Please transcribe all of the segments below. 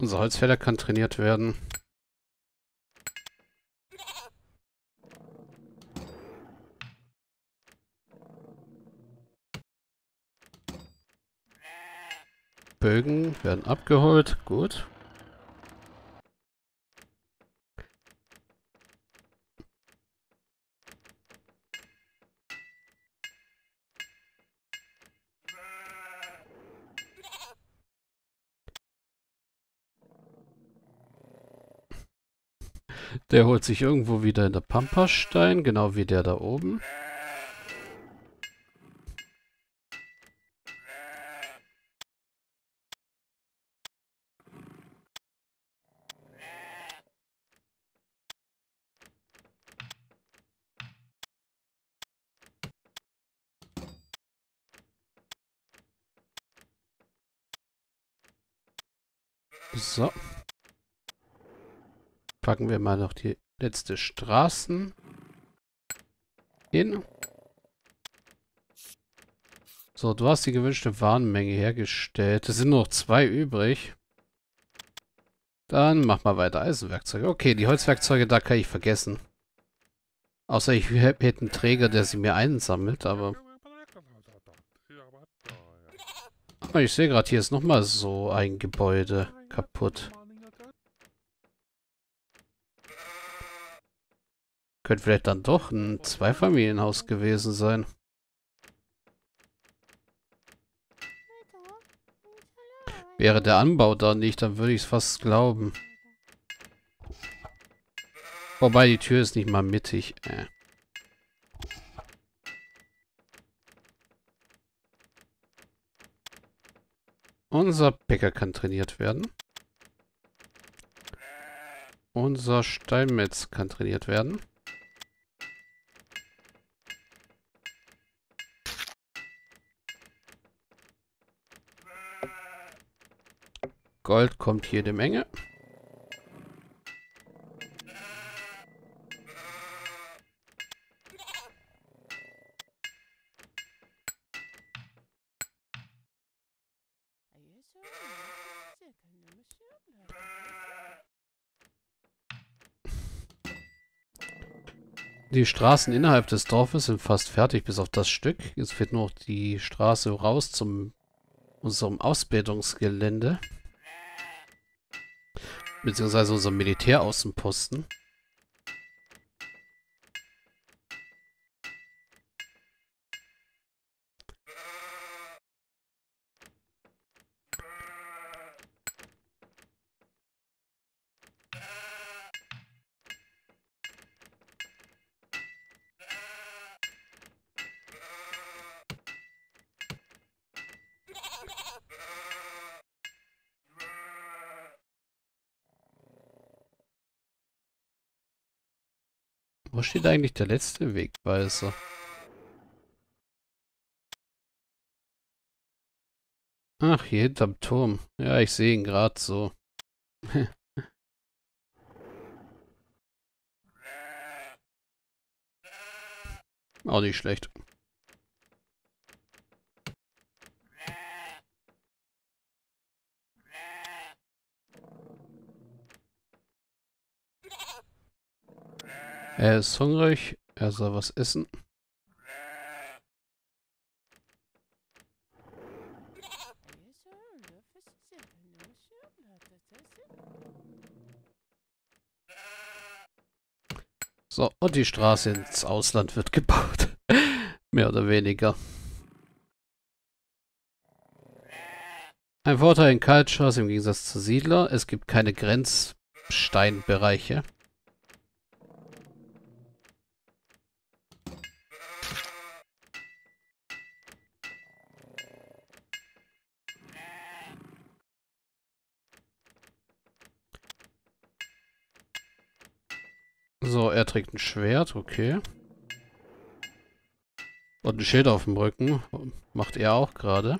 Unser Holzfäller kann trainiert werden. Bögen werden abgeholt. Gut. Der holt sich irgendwo wieder in der Pampastein, genau wie der da oben. So. Packen wir mal noch die letzte Straßen hin. So, du hast die gewünschte Warenmenge hergestellt. Es sind noch zwei übrig. Dann mach mal weiter Eisenwerkzeuge. Okay, die Holzwerkzeuge, da kann ich vergessen. Außer ich hätte einen Träger, der sie mir einsammelt, aber... Oh, ich sehe gerade, hier ist nochmal so ein Gebäude kaputt. Könnte vielleicht dann doch ein Zweifamilienhaus gewesen sein. Wäre der Anbau da nicht, dann würde ich es fast glauben. Wobei, die Tür ist nicht mal mittig. Äh. Unser Bäcker kann trainiert werden. Unser Steinmetz kann trainiert werden. Gold kommt hier jede Menge. Die Straßen innerhalb des Dorfes sind fast fertig, bis auf das Stück. Jetzt fehlt nur noch die Straße raus zum unserem Ausbildungsgelände. Beziehungsweise unserem Militäraußenposten. Wo steht eigentlich der letzte Wegweiser? Ach, hier hinterm Turm. Ja, ich sehe ihn gerade so. Auch nicht schlecht. Er ist hungrig. Er soll was essen. So, und die Straße ins Ausland wird gebaut. Mehr oder weniger. Ein Vorteil in Cultures im Gegensatz zu Siedler, es gibt keine Grenzsteinbereiche. So, er trägt ein Schwert, okay. Und ein Schild auf dem Rücken. Macht er auch gerade.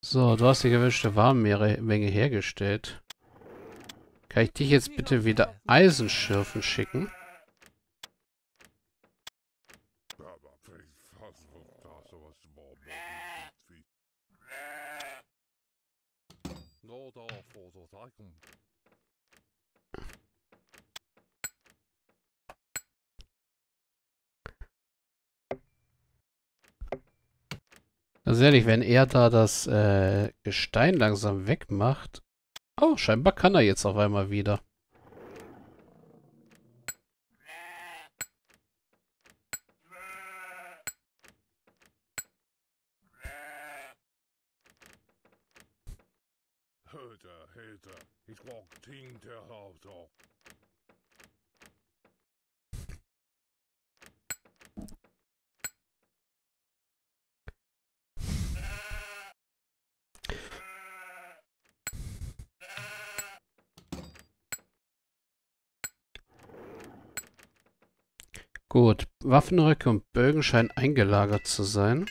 So, du hast die gewünschte Warmmenge hergestellt. Kann ich dich jetzt bitte wieder Eisenschürfen schicken? No, da, cycle. Also ehrlich, wenn er da das äh, Gestein langsam wegmacht. Oh, scheinbar kann er jetzt auf einmal wieder. Ting der Hauptsache. Gut, Waffenröcke und Bögen scheinen eingelagert zu sein.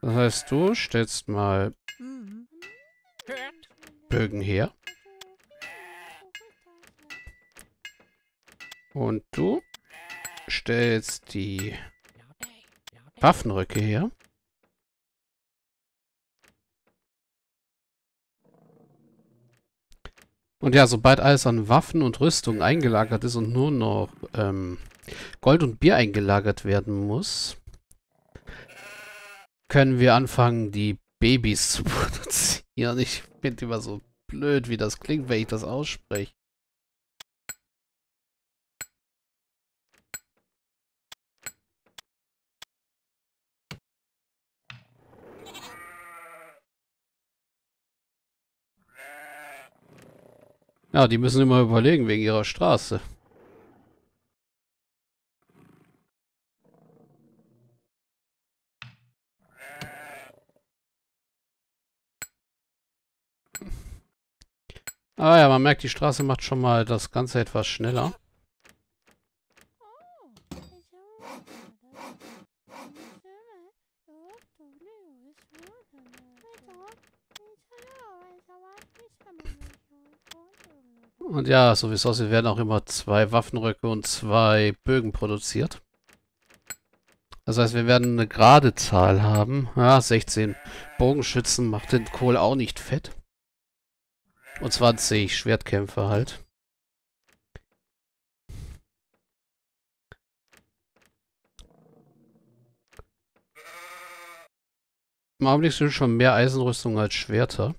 Das heißt, du stellst mal Bögen her. Und du stellst die Waffenröcke her. Und ja, sobald alles an Waffen und Rüstung eingelagert ist und nur noch ähm, Gold und Bier eingelagert werden muss, können wir anfangen, die Babys zu produzieren. Ich finde immer so blöd, wie das klingt, wenn ich das ausspreche. Ja, die müssen immer überlegen wegen ihrer Straße. Ah ja, man merkt, die Straße macht schon mal das Ganze etwas schneller. Und ja, so wie es aussieht, werden auch immer zwei Waffenröcke und zwei Bögen produziert. Das heißt, wir werden eine gerade Zahl haben. Ja, 16 Bogenschützen macht den Kohl auch nicht fett. Und 20 Schwertkämpfer halt. Im Augenblick sind schon mehr Eisenrüstung als Schwerter.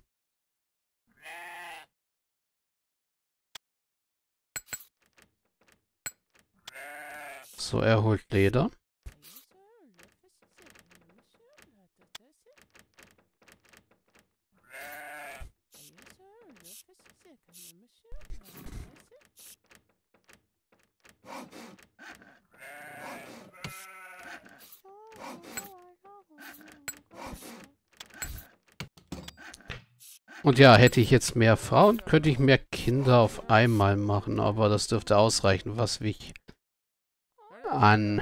So, er holt Leder. Und ja, hätte ich jetzt mehr Frauen, könnte ich mehr Kinder auf einmal machen, aber das dürfte ausreichen, was ich an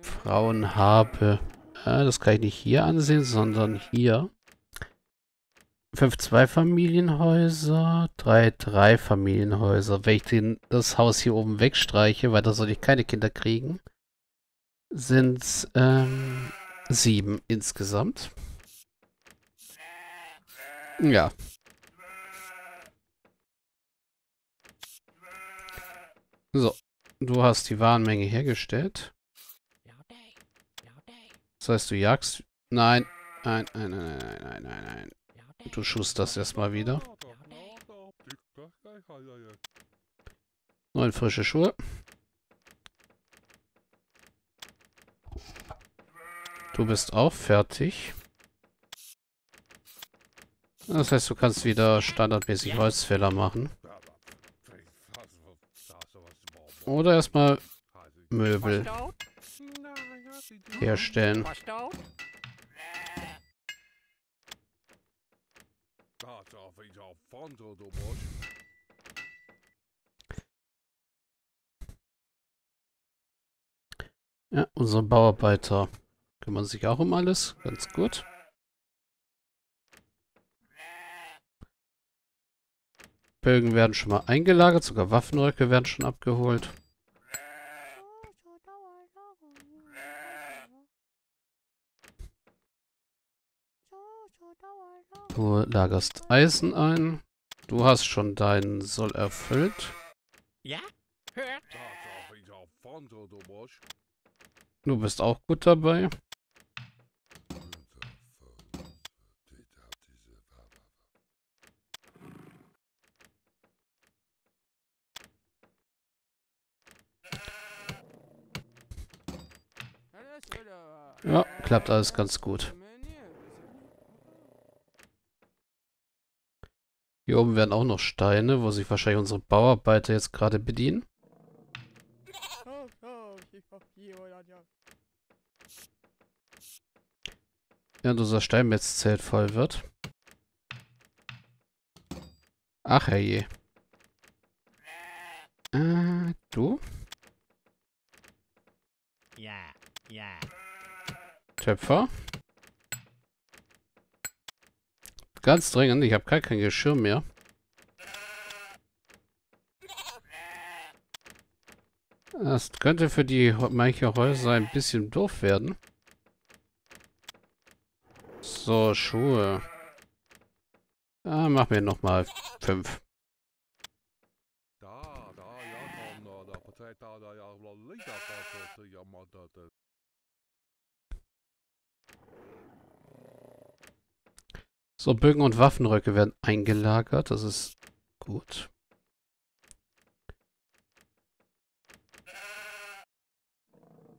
Frauen habe. Ja, das kann ich nicht hier ansehen, sondern hier. 5 Zweifamilienhäuser, 3 Dreifamilienhäuser. Wenn ich den, das Haus hier oben wegstreiche, weil da soll ich keine Kinder kriegen, sind es ähm, sieben insgesamt. Ja. So, du hast die Warenmenge hergestellt. Das heißt, du jagst... Nein, nein, nein, nein, nein, nein, nein, nein. Du schusterst erstmal wieder. Neun frische Schuhe. Du bist auch fertig. Das heißt, du kannst wieder standardmäßig Holzfäller machen. Oder erstmal Möbel herstellen. Ja, unsere Bauarbeiter kümmern sich auch um alles. Ganz gut. Bögen werden schon mal eingelagert, sogar Waffenröcke werden schon abgeholt. Du lagerst Eisen ein. Du hast schon deinen Soll erfüllt. Ja? Hört? Du bist auch gut dabei. Ja, klappt alles ganz gut. Hier oben werden auch noch Steine, wo sich wahrscheinlich unsere Bauarbeiter jetzt gerade bedienen. Während unser Steinmetzzelt voll wird. Ach herrje. Äh, du? Ja, ja. Töpfer? Ganz dringend, ich habe gar kein Geschirr mehr. Das könnte für die manche Häuser ein bisschen doof werden. So, Schuhe. Ah, mach mir nochmal fünf. So, Bögen und Waffenröcke werden eingelagert. Das ist gut.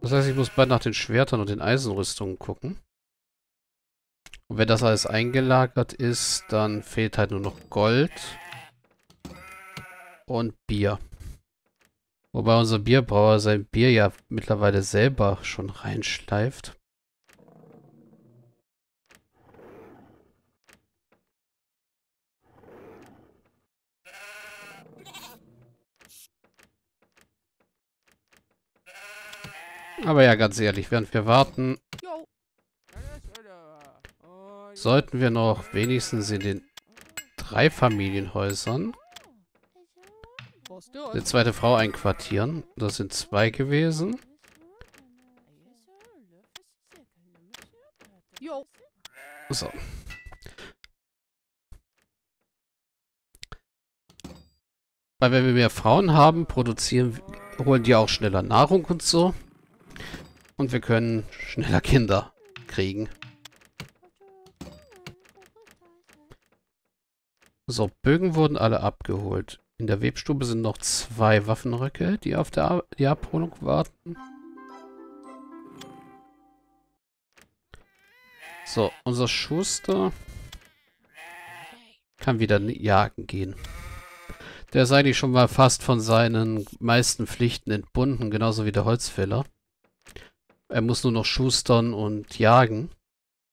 Das heißt, ich muss bald nach den Schwertern und den Eisenrüstungen gucken. Und wenn das alles eingelagert ist, dann fehlt halt nur noch Gold und Bier. Wobei unser Bierbrauer sein Bier ja mittlerweile selber schon reinschleift. Aber ja, ganz ehrlich, während wir warten, sollten wir noch wenigstens in den drei Familienhäusern eine zweite Frau einquartieren. Das sind zwei gewesen. So. Weil wenn wir mehr Frauen haben, produzieren, holen die auch schneller Nahrung und so. Und wir können schneller Kinder kriegen. So, Bögen wurden alle abgeholt. In der Webstube sind noch zwei Waffenröcke, die auf der Ab die Abholung warten. So, unser Schuster kann wieder jagen gehen. Der ist eigentlich schon mal fast von seinen meisten Pflichten entbunden, genauso wie der Holzfäller. Er muss nur noch schustern und jagen.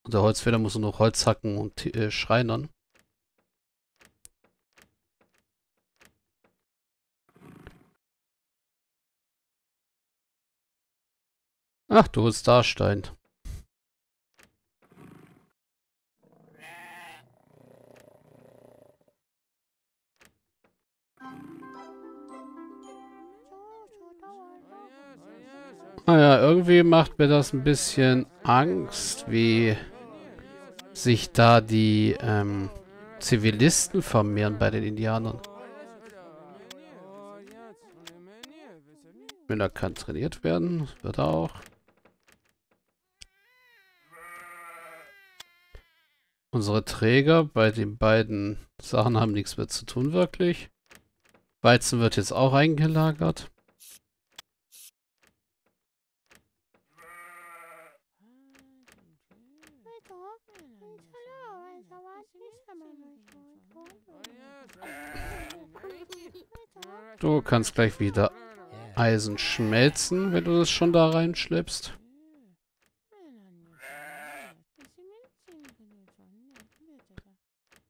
Und der Holzfäller muss nur noch Holz hacken und äh, schreinern. Ach, du bist Starstein. Irgendwie macht mir das ein bisschen Angst, wie sich da die ähm, Zivilisten vermehren bei den Indianern. Miller kann trainiert werden, wird er auch. Unsere Träger bei den beiden Sachen haben nichts mehr zu tun, wirklich. Weizen wird jetzt auch eingelagert. Du kannst gleich wieder Eisen schmelzen, wenn du das schon da reinschleppst.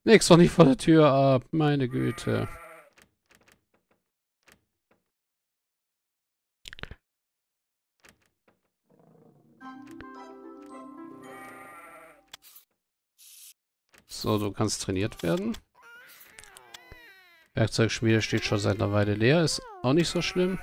Nix doch nicht vor der Tür ab, meine Güte. So, du kannst trainiert werden. Werkzeugschmiede steht schon seit einer Weile leer. Ist auch nicht so schlimm.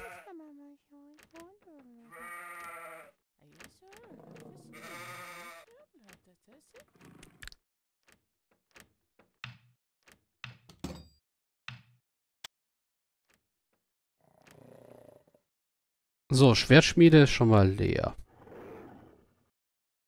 So, Schwertschmiede ist schon mal leer.